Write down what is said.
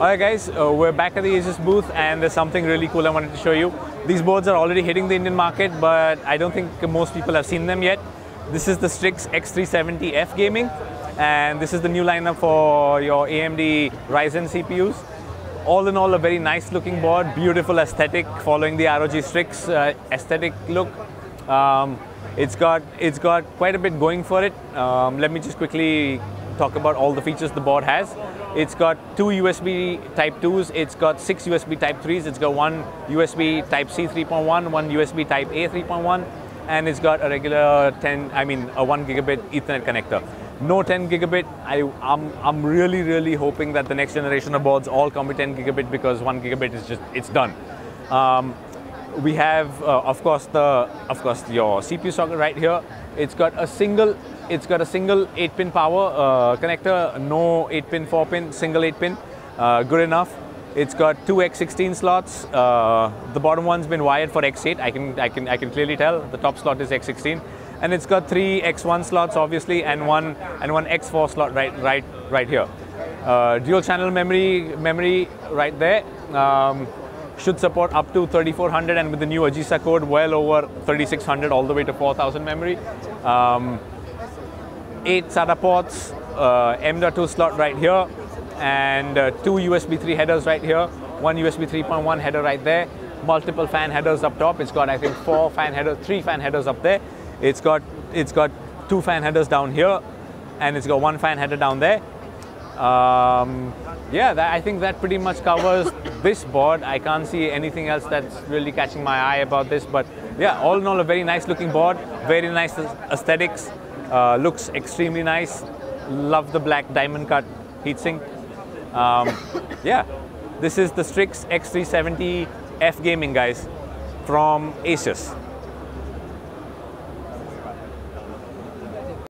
Alright guys, uh, we're back at the Asus booth and there's something really cool I wanted to show you. These boards are already hitting the Indian market but I don't think most people have seen them yet. This is the Strix X370F Gaming and this is the new lineup for your AMD Ryzen CPUs. All in all a very nice looking board, beautiful aesthetic following the ROG Strix uh, aesthetic look. Um, it's got it's got quite a bit going for it. Um, let me just quickly talk about all the features the board has. It's got two USB Type 2s, it's got six USB Type 3s, it's got one USB Type C 3.1, one USB Type A 3.1, and it's got a regular 10, I mean a 1 gigabit Ethernet connector. No 10 gigabit. I, I'm, I'm really, really hoping that the next generation of boards all come with 10 gigabit because 1 gigabit is just, it's done. Um, we have, uh, of course, the, of course, your CPU socket right here. It's got a single it's got a single 8-pin power uh, connector, no 8-pin, 4-pin, single 8-pin, uh, good enough. It's got two X16 slots. Uh, the bottom one's been wired for X8. I can, I can, I can clearly tell. The top slot is X16, and it's got three X1 slots, obviously, and one and one X4 slot right, right, right here. Uh, dual channel memory, memory right there. Um, should support up to 3400 and with the new AGESA code well over 3600 all the way to 4000 memory. Um, eight SATA ports, uh, M.2 slot right here, and uh, two USB 3 headers right here, one USB 3.1 header right there, multiple fan headers up top. It's got I think four fan headers, three fan headers up there. It's got it's got two fan headers down here, and it's got one fan header down there. Um, yeah, that, I think that pretty much covers this board. I can't see anything else that's really catching my eye about this, but yeah, all in all, a very nice looking board, very nice aesthetics. Uh, looks extremely nice. Love the black diamond cut heatsink. Um, yeah, this is the Strix X370F Gaming, guys, from Asus.